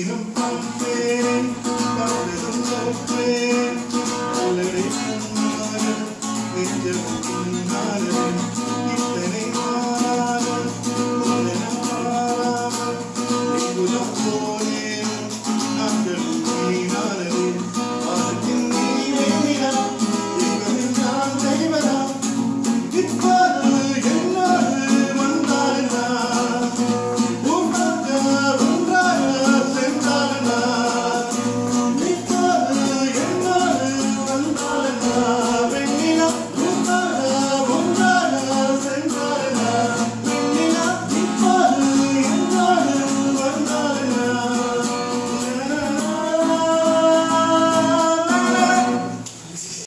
Oh.